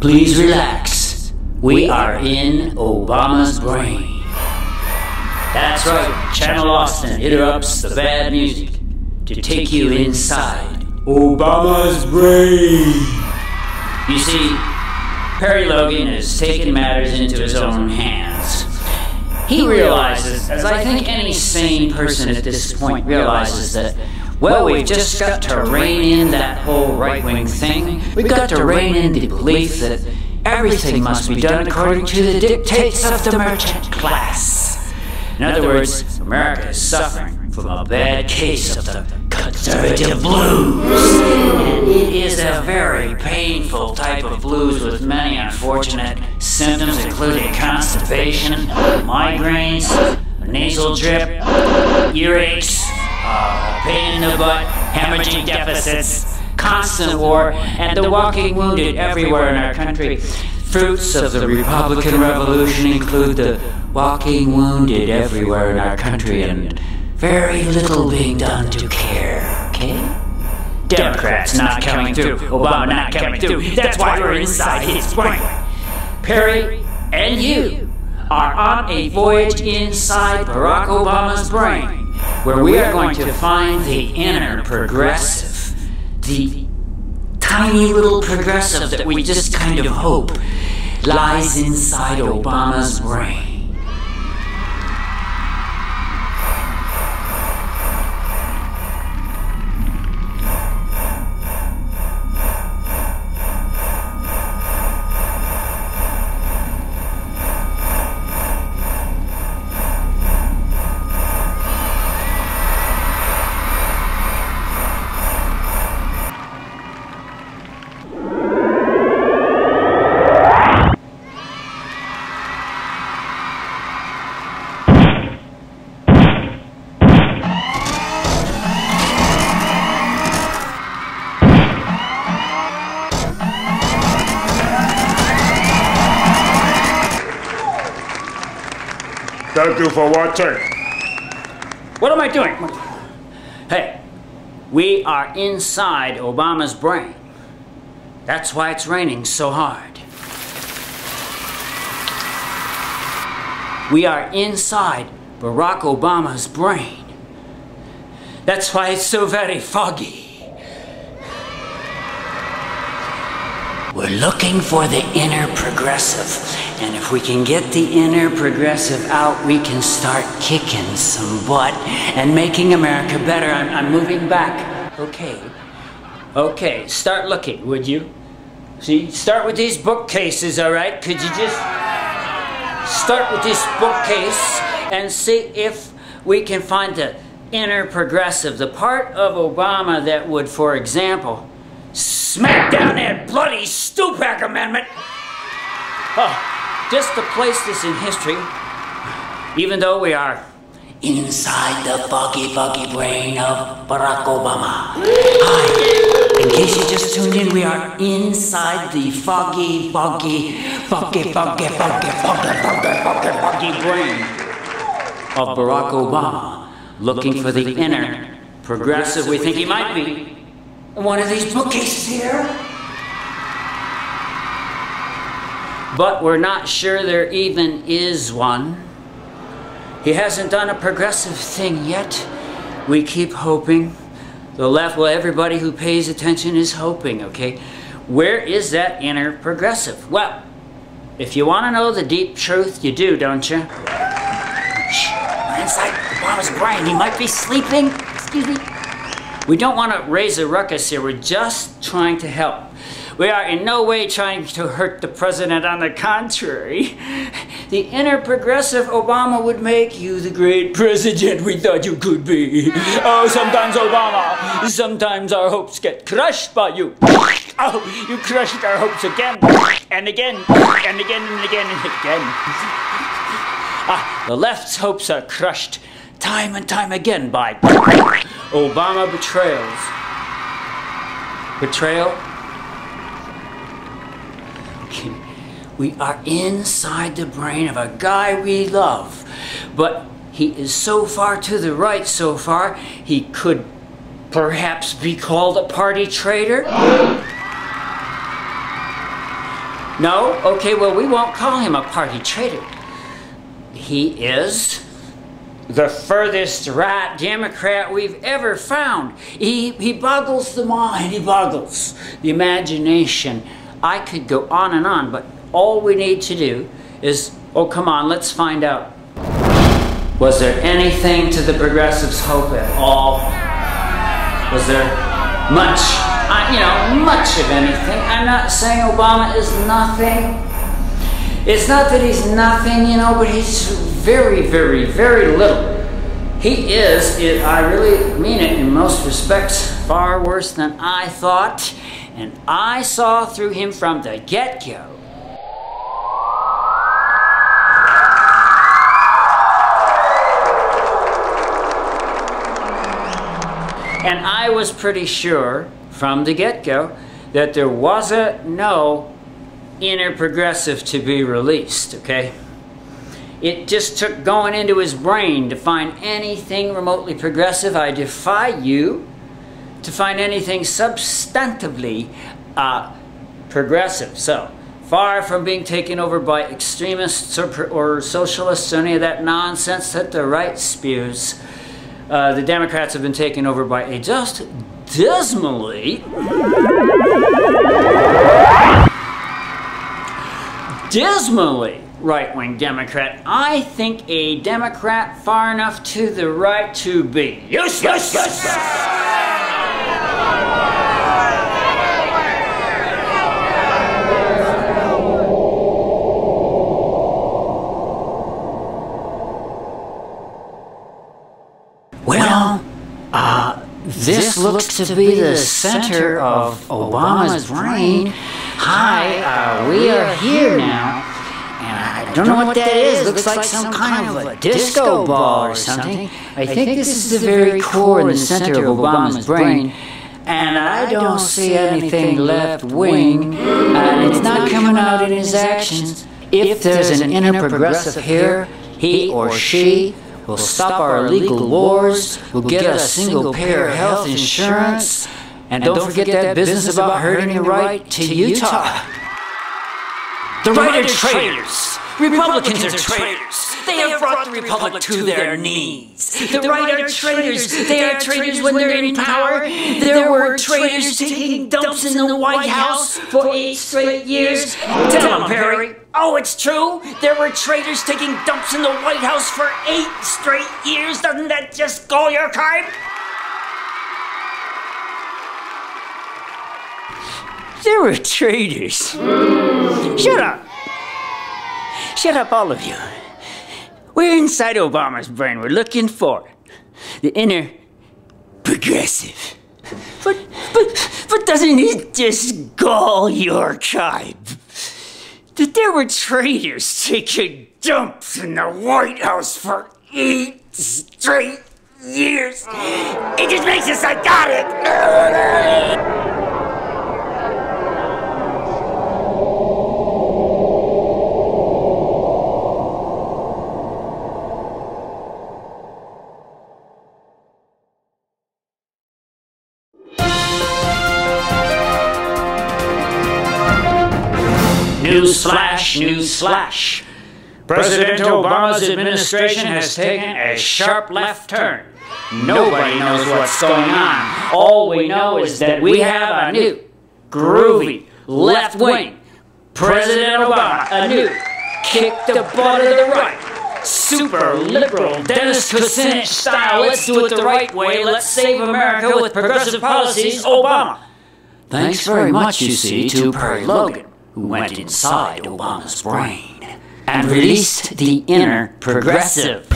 Please relax. We are in Obama's brain. That's right, Channel Austin interrupts the bad music to take you inside Obama's brain. You see, Perry Logan has taken matters into his own hands. He realizes, as I think any sane person at this point realizes, that well, we've just got to rein in that whole right wing thing. We've got to rein in the belief that everything must be done according to the dictates of the merchant class. In other words, America is suffering from a bad case of the conservative blues. It is a very painful type of blues with many unfortunate symptoms, including constipation, migraines, nasal drip, earaches, uh, pain in the butt, hemorrhaging deficits, constant war, and the walking wounded everywhere in our country. Fruits of the Republican Revolution include the walking wounded everywhere in our country and very little being done to care, okay? Democrats not coming through, Obama not coming through. That's why we're inside his brain. Perry and you are on a voyage inside Barack Obama's brain where we are going to find the inner progressive, the tiny little progressive that we just kind of hope lies inside Obama's brain. Thank you for watching. What am I doing? Hey, we are inside Obama's brain. That's why it's raining so hard. We are inside Barack Obama's brain. That's why it's so very foggy. We're looking for the inner progressive. And if we can get the inner progressive out, we can start kicking some butt and making America better. I'm, I'm moving back. Okay. Okay, start looking, would you? See, start with these bookcases, all right? Could you just start with this bookcase and see if we can find the inner progressive, the part of Obama that would, for example, smack down that bloody Stupak Amendment. Oh, just to place this in history, even though we are inside the foggy, foggy brain of Barack Obama. Hi, in case you just tuned in, we are inside the foggy, foggy, foggy, foggy, foggy, foggy, foggy, foggy, foggy brain of Barack Obama, looking for the inner progressive we think he might be one of these bookcases here. But we're not sure there even is one. He hasn't done a progressive thing yet. We keep hoping. The left, well, everybody who pays attention is hoping, okay? Where is that inner progressive? Well, if you want to know the deep truth, you do, don't you? Shh, we're inside Obama's brain. He might be sleeping. Excuse me. We don't want to raise a ruckus here. We're just trying to help. We are in no way trying to hurt the president. On the contrary, the inner progressive Obama would make you the great president we thought you could be. Oh, sometimes Obama, sometimes our hopes get crushed by you. Oh, you crushed our hopes again, and again, and again, and again, and again. Ah, the left's hopes are crushed time and time again by Obama betrayals. Betrayal? We are inside the brain of a guy we love, but he is so far to the right so far, he could perhaps be called a party traitor? No? Okay, well, we won't call him a party traitor. He is the furthest right Democrat we've ever found. He, he boggles the mind, he boggles the imagination. I could go on and on, but all we need to do is, oh, come on, let's find out. Was there anything to the progressives' hope at all? Was there much, uh, you know, much of anything? I'm not saying Obama is nothing. It's not that he's nothing, you know, but he's very, very, very little. He is, it, I really mean it in most respects, far worse than I thought. And I saw through him from the get go. And I was pretty sure from the get go that there wasn't no inner progressive to be released, okay? It just took going into his brain to find anything remotely progressive. I defy you to find anything substantively uh, progressive. So, far from being taken over by extremists or, or socialists or any of that nonsense that the right spews, uh, the Democrats have been taken over by a just dismally dismally right-wing Democrat. I think a Democrat far enough to the right to be useless. Yes, Well, uh, this looks to be the center of Obama's brain. Hi, uh, we are here now. And I don't know what that is. Looks like some kind of a disco ball or something. I think this is the very core in the center of Obama's brain. And I don't see anything left wing, and it's not coming out in his actions. If there's an inner progressive here, he or she We'll stop our illegal wars. We'll get a single payer health insurance. And don't forget that business about hurting your right to Utah. The right are traitors. Republicans are traitors. They have brought the Republic to their knees. The right are traitors. They are traitors when they're in power. There were traitors taking dumps in the White House for eight straight years. Tell them, Perry. Oh, it's true? There were traitors taking dumps in the White House for eight straight years? Doesn't that just go your card? There were traitors. Shut up. Shut up, all of you. We're inside Obama's brain. We're looking for the inner progressive. But, but, but doesn't it just gall your tribe? That there were traitors taking dumps in the White House for eight straight years. It just makes us psychotic. News slash, news slash. President Obama's administration has taken a sharp left turn. Nobody knows what's going on. All we know is that we have a new, groovy, left wing President Obama, a new, kick the butt of the right, super liberal Dennis Kucinich style. Let's do it the right way. Let's save America with progressive policies. Obama. Thanks very much, you see, to Perry Logan who went inside Obama's brain and released the inner progressive.